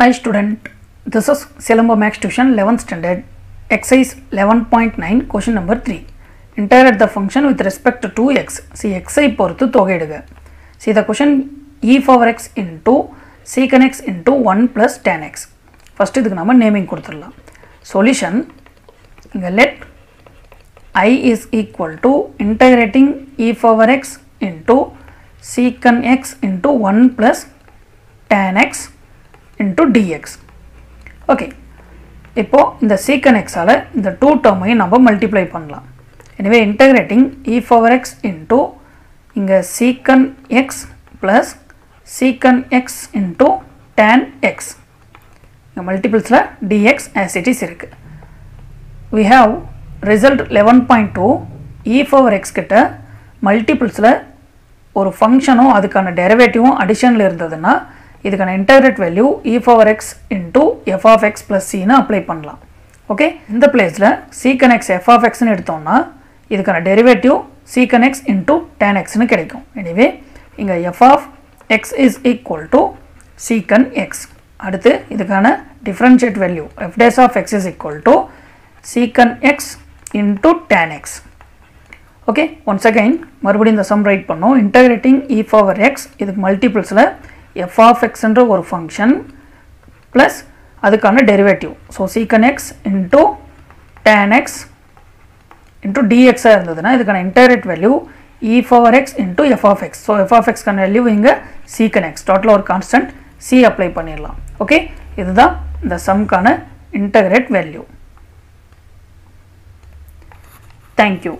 Hi student, this is Silamba Max Tuition 11th standard exercise 11.9 question number 3. Integrate the function with respect to 2x. See x ஐ பொறுத்து தொகையிடுக. See the question e power x into secant x into 1 plus tan x. First இதுக்கு நம்ம naming கொடுத்துடலாம். Solution இங்க let i is equal to integrating e power x into secant x into 1 plus tan x into d x okay இப்போது இந்த சீக்கன் எக்ஸால் இந்த two டேர்மையும் நம்ம multiply பண்ணலாம். எனவே integrating e power x into இங்கே secant x plus secant x into tan x இங்கே மல்டிபிள்ஸில் டிஎக்ஸ் ஆசிட்டிஸ் இருக்குது we we have result 11.2 e power x கிட்ட மல்டிபிள்ஸில் ஒரு ஃபங்க்ஷனும் அதுக்கான டெரவேட்டிவும் அடிஷனில் இருந்ததுன்னா இதுக்கான integrate value e power x into f of x plus Chinnu apply பண்ணலாம். ஓகே இந்த பிளேஸில் சீக்கன் எக்ஸ் எஃப் ஆஃப் எக்ஸ்னு எடுத்தோம்னா இதுக்கான டெரிவேட்டிவ் சீக்கன் எக்ஸ் இன்டூ டேன் எக்ஸ்னு கிடைக்கும். எனிவே இங்கே F of X is equal to secant X அடுத்து இதுக்கான differentiate value F dash of X is equal to secant X into tan X okay once again மறுபடியும் இந்த சம் ரைட் பண்ணோம். Integrating இ power X இதுக்கு மல்டிபிள்ஸில் F of எக்ஸ்ன்ற ஒரு function plus அதுக்கான derivative so secant x into tan x into டிஎக்ஸாக இருந்ததுன்னா இதுக்கான integrate value e power x into f of x so F of எக்ஸ்க்கான value இங்கே சீக்கன் எக்ஸ் டோட்டலாக ஒரு கான்ஸ்டன்ட் சி அப்ளை பண்ணிடலாம் ஓகே இதுதான் இந்த சம்க்கான இன்டகிரேட் வேல்யூ Thank you.